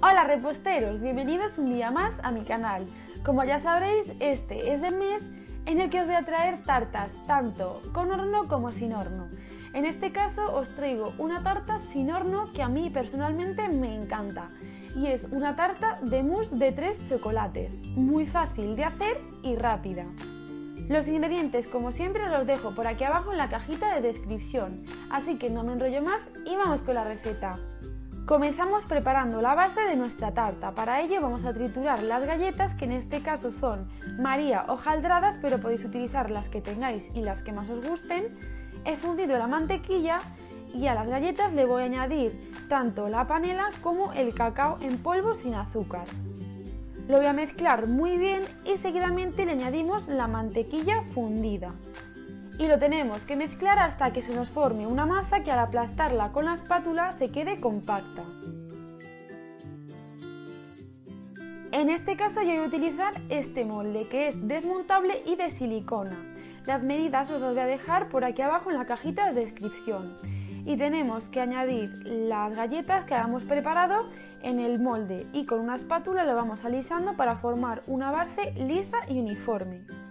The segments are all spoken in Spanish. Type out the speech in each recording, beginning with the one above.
Hola reposteros, bienvenidos un día más a mi canal. Como ya sabréis, este es el mes en el que os voy a traer tartas, tanto con horno como sin horno. En este caso os traigo una tarta sin horno que a mí personalmente me encanta y es una tarta de mousse de tres chocolates, muy fácil de hacer y rápida. Los ingredientes como siempre os los dejo por aquí abajo en la cajita de descripción, así que no me enrollo más y vamos con la receta. Comenzamos preparando la base de nuestra tarta. Para ello vamos a triturar las galletas, que en este caso son María hojaldradas, pero podéis utilizar las que tengáis y las que más os gusten. He fundido la mantequilla y a las galletas le voy a añadir tanto la panela como el cacao en polvo sin azúcar. Lo voy a mezclar muy bien y seguidamente le añadimos la mantequilla fundida y lo tenemos que mezclar hasta que se nos forme una masa que al aplastarla con la espátula se quede compacta. En este caso yo voy a utilizar este molde que es desmontable y de silicona. Las medidas os las voy a dejar por aquí abajo en la cajita de descripción. Y tenemos que añadir las galletas que habíamos preparado en el molde y con una espátula lo vamos alisando para formar una base lisa y uniforme.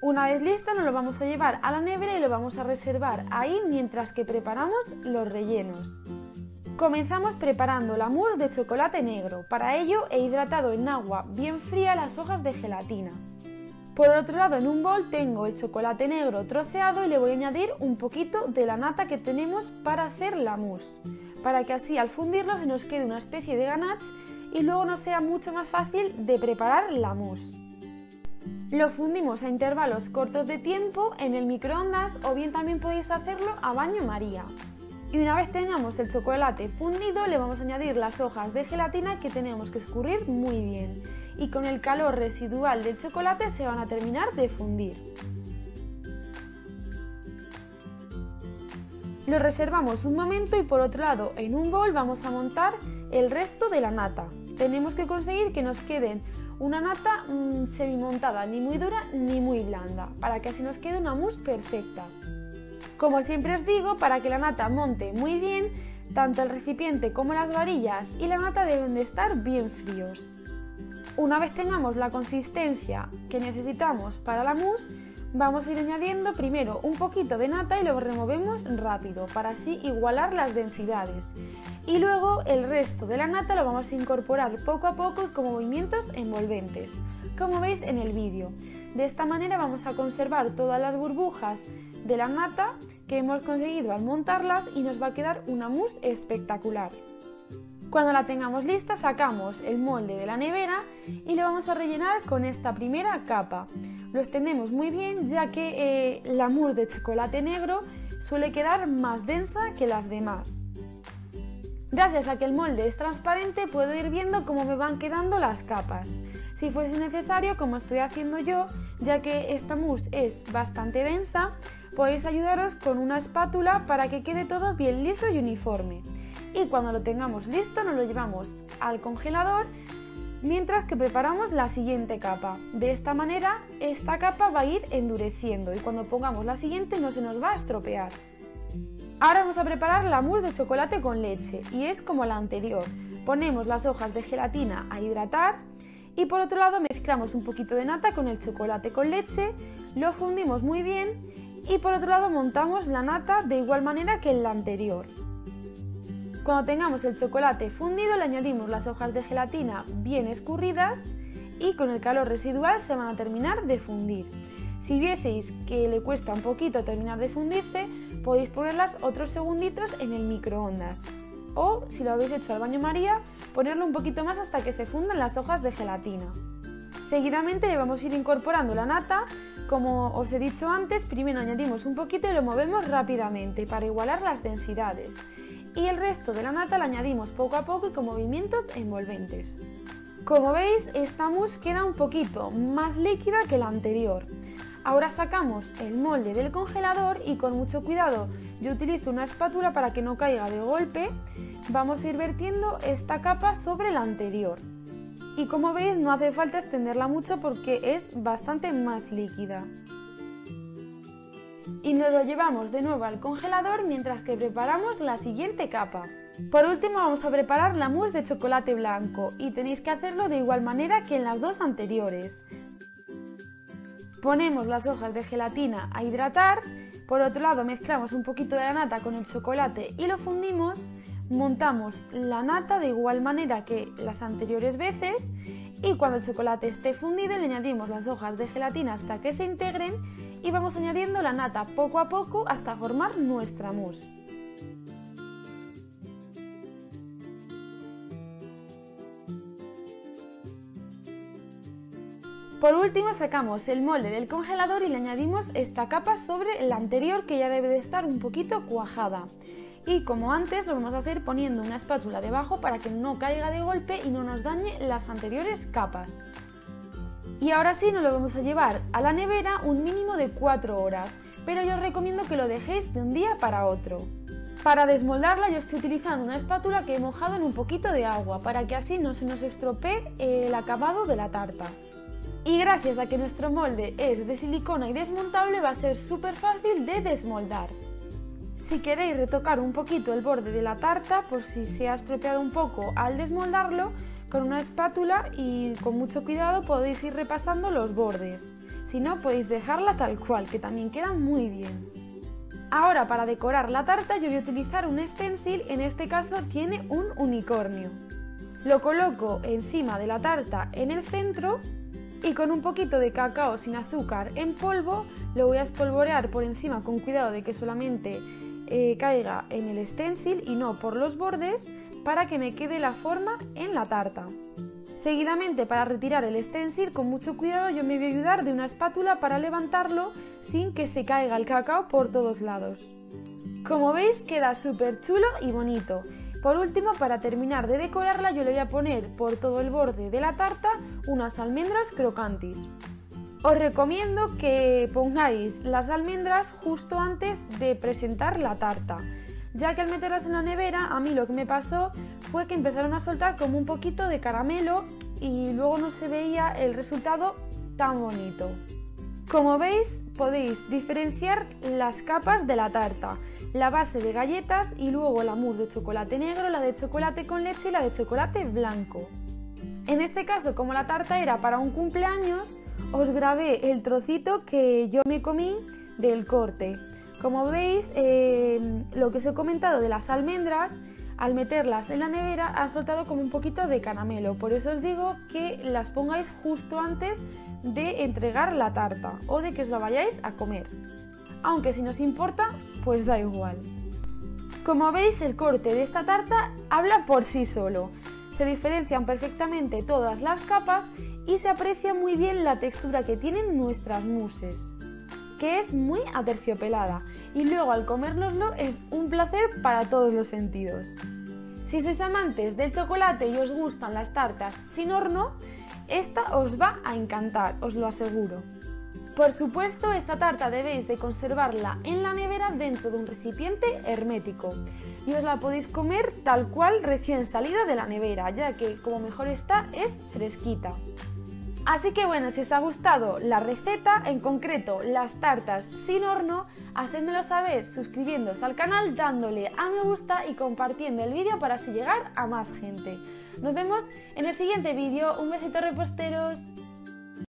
Una vez listo nos lo vamos a llevar a la nevera y lo vamos a reservar ahí mientras que preparamos los rellenos. Comenzamos preparando la mousse de chocolate negro. Para ello he hidratado en agua bien fría las hojas de gelatina. Por otro lado en un bol tengo el chocolate negro troceado y le voy a añadir un poquito de la nata que tenemos para hacer la mousse, para que así al fundirlo se nos quede una especie de ganache y luego nos sea mucho más fácil de preparar la mousse. Lo fundimos a intervalos cortos de tiempo en el microondas o bien también podéis hacerlo a baño María. Y una vez tengamos el chocolate fundido le vamos a añadir las hojas de gelatina que tenemos que escurrir muy bien y con el calor residual del chocolate se van a terminar de fundir. Lo reservamos un momento y por otro lado en un bol vamos a montar el resto de la nata. Tenemos que conseguir que nos queden una nata mm, semi-montada, ni muy dura ni muy blanda, para que así nos quede una mousse perfecta. Como siempre os digo, para que la nata monte muy bien, tanto el recipiente como las varillas y la nata deben de estar bien fríos. Una vez tengamos la consistencia que necesitamos para la mousse, vamos a ir añadiendo primero un poquito de nata y lo removemos rápido para así igualar las densidades y luego el resto de la nata lo vamos a incorporar poco a poco con movimientos envolventes, como veis en el vídeo. De esta manera vamos a conservar todas las burbujas de la nata que hemos conseguido al montarlas y nos va a quedar una mousse espectacular. Cuando la tengamos lista sacamos el molde de la nevera y lo vamos a rellenar con esta primera capa. Lo extendemos muy bien ya que eh, la mousse de chocolate negro suele quedar más densa que las demás. Gracias a que el molde es transparente puedo ir viendo cómo me van quedando las capas. Si fuese necesario, como estoy haciendo yo, ya que esta mousse es bastante densa, podéis ayudaros con una espátula para que quede todo bien liso y uniforme. Y cuando lo tengamos listo nos lo llevamos al congelador mientras que preparamos la siguiente capa. De esta manera esta capa va a ir endureciendo y cuando pongamos la siguiente no se nos va a estropear. Ahora vamos a preparar la mousse de chocolate con leche y es como la anterior. Ponemos las hojas de gelatina a hidratar y por otro lado mezclamos un poquito de nata con el chocolate con leche, lo fundimos muy bien y por otro lado montamos la nata de igual manera que en la anterior. Cuando tengamos el chocolate fundido le añadimos las hojas de gelatina bien escurridas y con el calor residual se van a terminar de fundir. Si vieseis que le cuesta un poquito terminar de fundirse, podéis ponerlas otros segunditos en el microondas. O, si lo habéis hecho al baño María, ponerlo un poquito más hasta que se fundan las hojas de gelatina. Seguidamente vamos a ir incorporando la nata. Como os he dicho antes, primero añadimos un poquito y lo movemos rápidamente para igualar las densidades. Y el resto de la nata la añadimos poco a poco y con movimientos envolventes. Como veis, esta mousse queda un poquito más líquida que la anterior. Ahora sacamos el molde del congelador y con mucho cuidado, yo utilizo una espátula para que no caiga de golpe, vamos a ir vertiendo esta capa sobre la anterior. Y como veis no hace falta extenderla mucho porque es bastante más líquida. y nos lo llevamos de nuevo al congelador mientras que preparamos la siguiente capa. Por último vamos a preparar la mousse de chocolate blanco y tenéis que hacerlo de igual manera que en las dos anteriores. Ponemos las hojas de gelatina a hidratar, por otro lado mezclamos un poquito de la nata con el chocolate y lo fundimos, montamos la nata de igual manera que las anteriores veces y cuando el chocolate esté fundido le añadimos las hojas de gelatina hasta que se integren y vamos añadiendo la nata poco a poco hasta formar nuestra mousse. Por último sacamos el molde del congelador y le añadimos esta capa sobre la anterior que ya debe de estar un poquito cuajada. Y como antes lo vamos a hacer poniendo una espátula debajo para que no caiga de golpe y no nos dañe las anteriores capas. Y ahora sí nos lo vamos a llevar a la nevera un mínimo de 4 horas, pero yo os recomiendo que lo dejéis de un día para otro. Para desmoldarla yo estoy utilizando una espátula que he mojado en un poquito de agua para que así no se nos estropee el acabado de la tarta. Y gracias a que nuestro molde es de silicona y desmontable va a ser súper fácil de desmoldar. Si queréis retocar un poquito el borde de la tarta por si se ha estropeado un poco al desmoldarlo, con una espátula y con mucho cuidado podéis ir repasando los bordes. Si no, podéis dejarla tal cual, que también queda muy bien. Ahora para decorar la tarta yo voy a utilizar un stencil, en este caso tiene un unicornio. Lo coloco encima de la tarta en el centro y con un poquito de cacao sin azúcar en polvo lo voy a espolvorear por encima con cuidado de que solamente eh, caiga en el stencil y no por los bordes para que me quede la forma en la tarta. Seguidamente para retirar el stencil con mucho cuidado yo me voy a ayudar de una espátula para levantarlo sin que se caiga el cacao por todos lados. Como veis queda súper chulo y bonito. Por último, para terminar de decorarla, yo le voy a poner por todo el borde de la tarta unas almendras crocantes. Os recomiendo que pongáis las almendras justo antes de presentar la tarta, ya que al meterlas en la nevera a mí lo que me pasó fue que empezaron a soltar como un poquito de caramelo y luego no se veía el resultado tan bonito. Como veis podéis diferenciar las capas de la tarta, la base de galletas y luego la mousse de chocolate negro, la de chocolate con leche y la de chocolate blanco. En este caso, como la tarta era para un cumpleaños, os grabé el trocito que yo me comí del corte. Como veis, eh, lo que os he comentado de las almendras, al meterlas en la nevera ha soltado como un poquito de caramelo. Por eso os digo que las pongáis justo antes de entregar la tarta o de que os la vayáis a comer. Aunque si nos importa, pues da igual. Como veis, el corte de esta tarta habla por sí solo. Se diferencian perfectamente todas las capas y se aprecia muy bien la textura que tienen nuestras mousses, que es muy aterciopelada y luego al comérnoslo es un placer para todos los sentidos. Si sois amantes del chocolate y os gustan las tartas sin horno, esta os va a encantar, os lo aseguro. Por supuesto, esta tarta debéis de conservarla en la nevera dentro de un recipiente hermético y os la podéis comer tal cual recién salida de la nevera, ya que como mejor está es fresquita. Así que bueno, si os ha gustado la receta, en concreto las tartas sin horno, hacedmelo saber suscribiéndose al canal, dándole a me gusta y compartiendo el vídeo para así llegar a más gente. Nos vemos en el siguiente vídeo, un besito reposteros.